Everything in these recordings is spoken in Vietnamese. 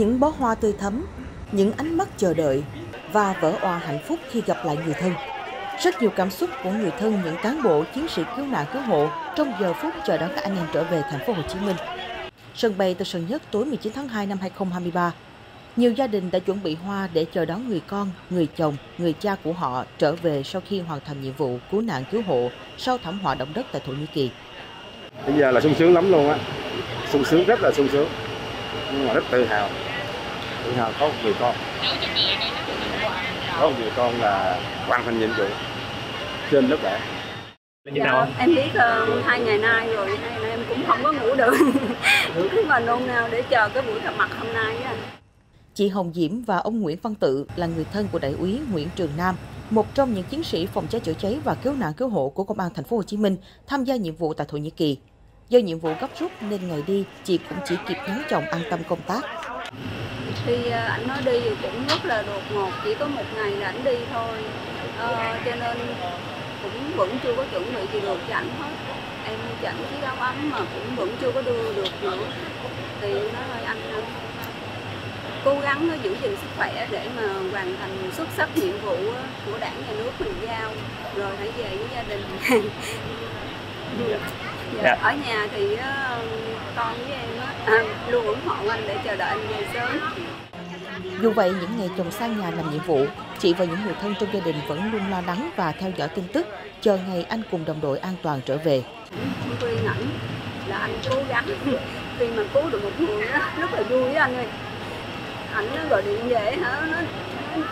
những bó hoa tươi thắm, những ánh mắt chờ đợi và vỡ òa hạnh phúc khi gặp lại người thân. Rất nhiều cảm xúc của người thân những cán bộ chiến sĩ cứu nạn cứu hộ trong giờ phút chờ đón các anh em trở về thành phố Hồ Chí Minh. Sân bay Tân Sơn Nhất tối 19 tháng 2 năm 2023 nhiều gia đình đã chuẩn bị hoa để chờ đón người con, người chồng, người cha của họ trở về sau khi hoàn thành nhiệm vụ cứu nạn cứu hộ sau thảm họa động đất tại Thổ Nhĩ Kỳ. Bây giờ là sung sướng lắm luôn á, sung sướng rất là sung sướng, nhưng mà rất tự hào, tự hào có một người con, có một người con là hoàn thành nhiệm vụ trên. Như nào không? Em biết uh, hai ngày nay rồi, hai ngày em cũng không có ngủ được. Cứ mà nôn nao để chờ cái buổi gặp mặt hôm nay á. Chị Hồng Diễm và ông Nguyễn Văn Tự là người thân của đại úy Nguyễn Trường Nam, một trong những chiến sĩ phòng cháy chữa cháy và cứu nạn cứu hộ của công an thành phố Hồ Chí Minh tham gia nhiệm vụ tại Thổ Nhĩ Kỳ. Do nhiệm vụ gấp rút nên ngày đi chị cũng chỉ kịp nhắn chồng an tâm công tác. Khi à, anh nói đi thì cũng rất là đột ngột, chỉ có một ngày là anh đi thôi. À, cho nên cũng vẫn chưa có chuẩn bị gì được cho anh hết. Em chỉnh chiếc áo ấm mà cũng vẫn chưa có đưa được nữa. Thì nói thôi anh cố gắng giữ gìn sức khỏe để mà hoàn thành xuất sắc nhiệm vụ ờ, của đảng nhà nước mình giao rồi hãy về với gia đình ừ dạ. dạ. ở nhà thì con với em à, luôn ủng hộ anh để chờ đợi anh về sớm dù vậy, những ngày chồng sang nhà làm nhiệm vụ, chị và những người thân trong gia đình vẫn luôn lo lắng và theo dõi tin tức, chờ ngày anh cùng đồng đội an toàn trở về. Khuyên ảnh là anh cố gắng, khi mà cứu được một người đó, rất là vui với anh ơi ảnh nó gọi điện về hả nó, nó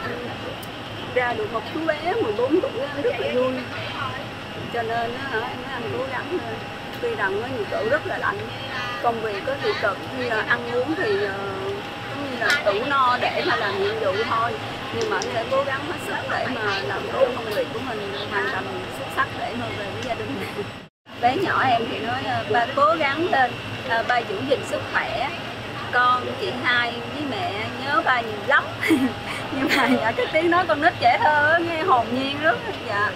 ra được một chú bé 14 tuổi anh rất là vui cho nên hả em nói anh cố gắng tuy rằng nó nhiệt độ rất là lạnh, công việc có thì cực như là ăn uống thì ờ, cũng như là đủ no để mà làm nhiệm vụ thôi. Nhưng mà anh sẽ cố gắng hết sức để mà làm tốt công việc của mình, hoàn thành xuất sắc để mà về với gia đình. Bé nhỏ em thì nói ờ, ba cố gắng lên ờ, ba giữ gìn sức khỏe. Con, chị hai với mẹ nhớ ba nhiều lắm. Nhưng mà dạ cái tiếng nói con nít trẻ thơ nghe hồn nhiên rất dạ.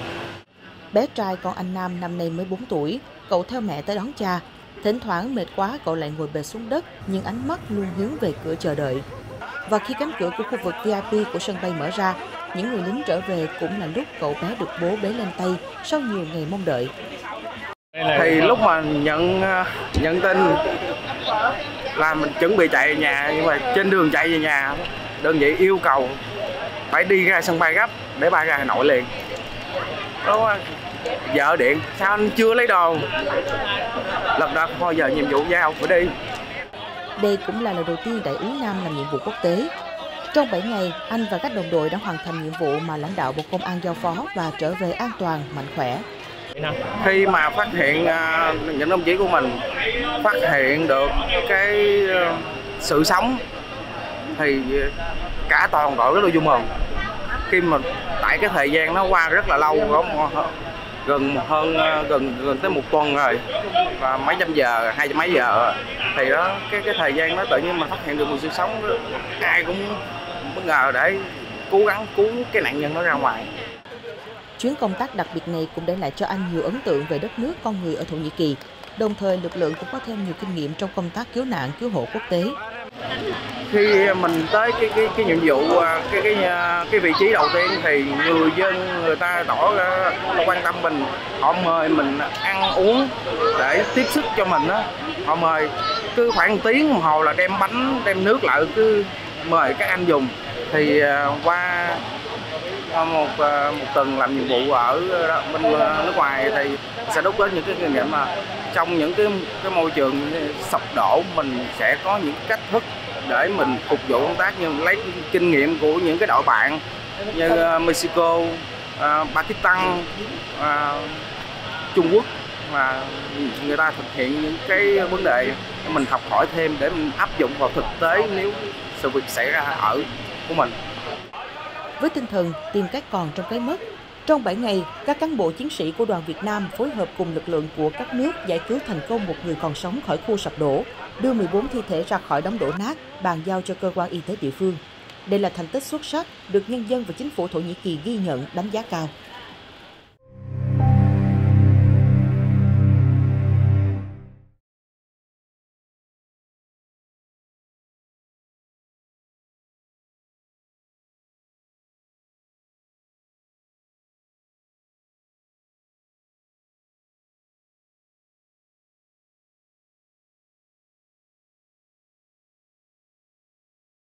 Bé trai con anh Nam năm nay mới 4 tuổi cậu theo mẹ tới đón cha. Thỉnh thoảng mệt quá cậu lại ngồi bệt xuống đất nhưng ánh mắt luôn hướng về cửa chờ đợi. Và khi cánh cửa của khu vực VIP của sân bay mở ra những người lính trở về cũng là lúc cậu bé được bố bế lên tay sau nhiều ngày mong đợi. Thì lúc mà nhận nhận tin là mình chuẩn bị chạy về nhà nhưng mà trên đường chạy về nhà đơn vị yêu cầu phải đi ra sân bay gấp để bay ra Hà Nội liền. Đó vợ điện. Sao anh chưa lấy đồ? Lật đật thôi giờ nhiệm vụ giao phải đi. Đây cũng là lần đầu tiên đại úy Nam làm nhiệm vụ quốc tế. Trong 7 ngày, anh và các đồng đội đã hoàn thành nhiệm vụ mà lãnh đạo Bộ Công an giao phó và trở về an toàn, mạnh khỏe. Khi mà phát hiện à, những đồng chí của mình phát hiện được cái ờ, sự sống thì cả toàn đội rất là vui mừng khi mà tại cái thời gian nó qua rất là lâu có gần hơn ờ, gần gần tới một tuần rồi và mấy trăm giờ, hai trăm mấy giờ thì đó, cái cái thời gian đó tự nhiên mà phát hiện được một sự sống ai cũng bất ngờ để cố gắng cứu cái nạn nhân nó ra ngoài Chuyến công tác đặc biệt này cũng để lại cho anh nhiều ấn tượng về đất nước con người ở Thổ Nhĩ Kỳ. Đồng thời, lực lượng cũng có thêm nhiều kinh nghiệm trong công tác cứu nạn, cứu hộ quốc tế. Khi mình tới cái cái cái nhiệm vụ à, cái cái à, cái vị trí đầu tiên thì người dân người ta tỏ ra quan tâm mình, họ mời mình ăn uống để tiếp sức cho mình đó. Họ mời cứ khoảng tiếng đồng hồ là đem bánh đem nước lại cứ mời các anh dùng thì à, qua một à, một tuần làm nhiệm vụ ở bên à, nước ngoài thì sẽ đúc kết những cái kinh nghiệm mà trong những cái cái môi trường sập đổ mình sẽ có những cách thức để mình phục vụ công tác như lấy kinh nghiệm của những cái đội bạn như à, Mexico, uh, Pakistan, uh, Trung Quốc mà người ta thực hiện những cái vấn đề mình học hỏi thêm để mình áp dụng vào thực tế nếu sự việc xảy ra ở của mình. Với tinh thần tìm cái còn trong cái mất, trong 7 ngày, các cán bộ chiến sĩ của đoàn Việt Nam phối hợp cùng lực lượng của các nước giải cứu thành công một người còn sống khỏi khu sập đổ, đưa 14 thi thể ra khỏi đống đổ nát, bàn giao cho cơ quan y tế địa phương. Đây là thành tích xuất sắc được nhân dân và chính phủ Thổ Nhĩ Kỳ ghi nhận, đánh giá cao.